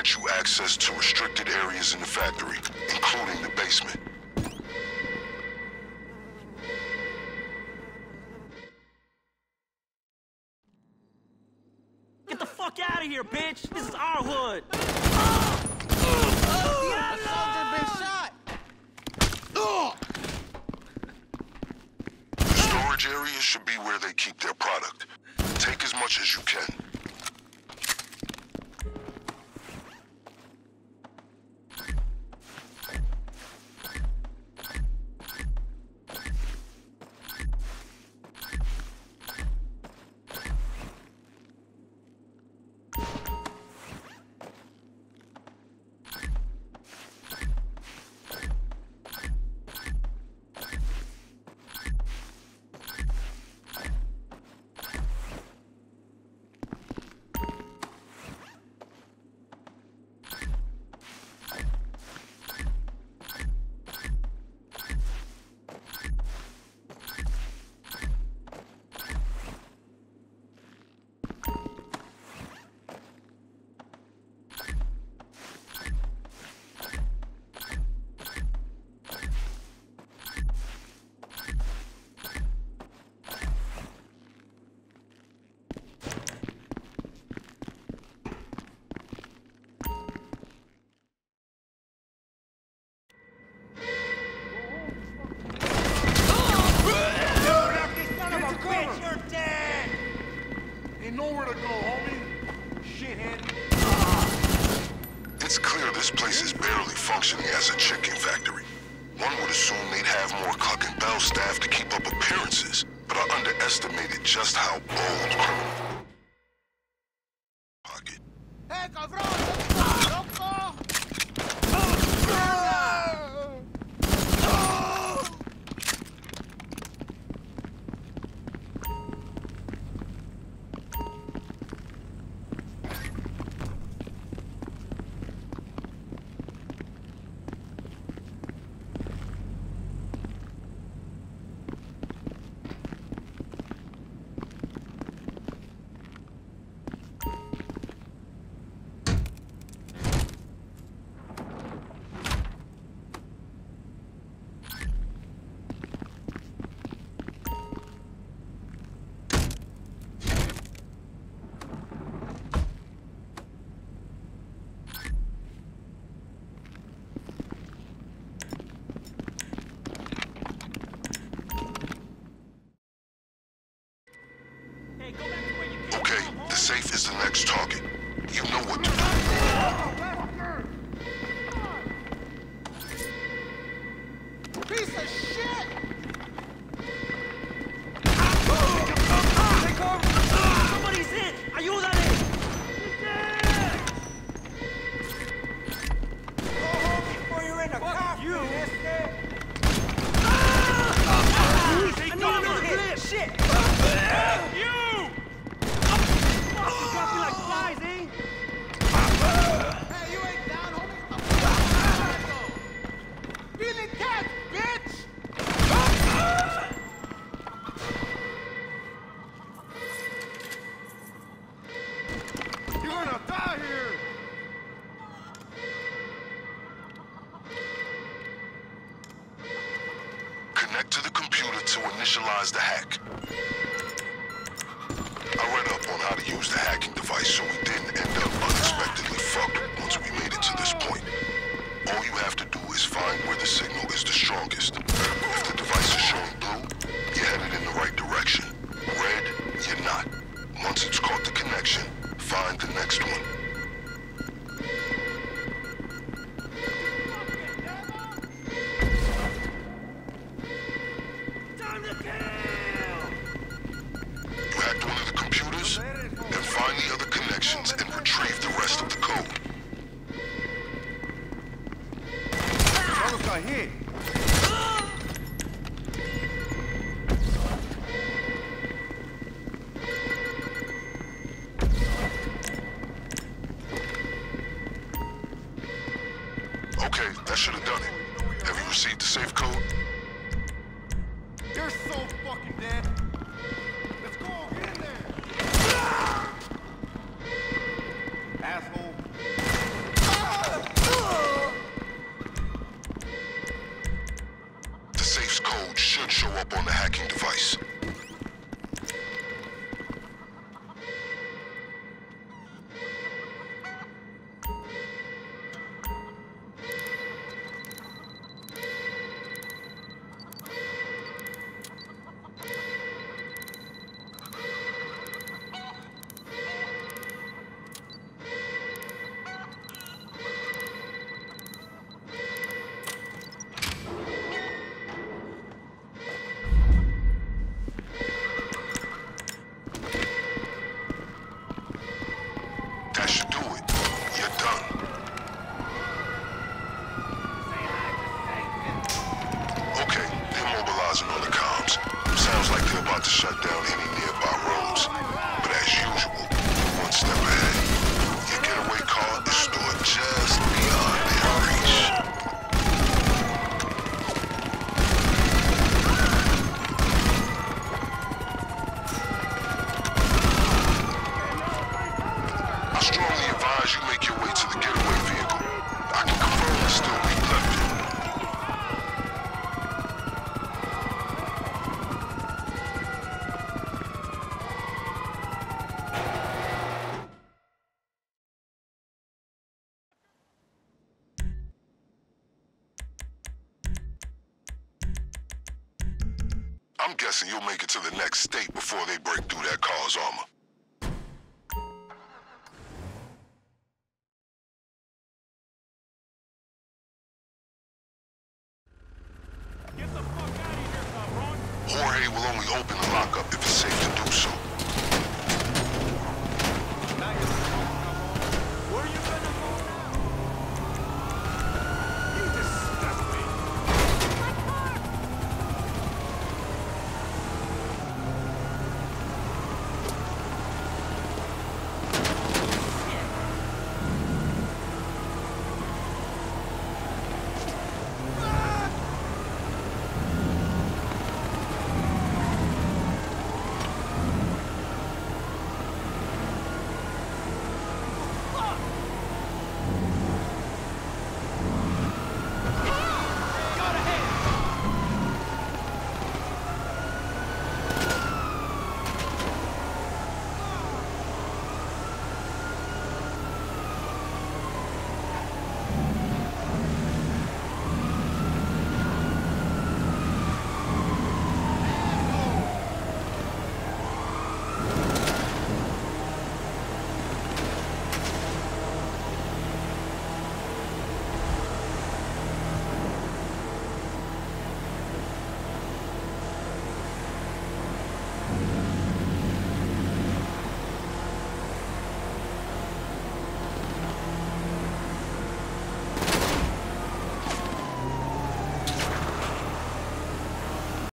grant you access to restricted areas in the factory, including the basement. Get the fuck out of here, bitch! This is our hood! Staff to keep up appearances, but I underestimated just how bold criminal safe is the next target. You know what to do. Piece of shit! Somebody's in! Ayúdale! Go home before you're in a coffin, you. este! I need another clip! Shit! To initialize the hack. I read up on how to use the hacking device so we didn't end up unexpectedly fucked once we made it to this point. All you have to do is find where the signal is the strongest. safe code. to shut down any I'm guessing you'll make it to the next state before they break through that car's armor. Get the fuck out of Here, Jorge will only open the lockup if it's safe to do so.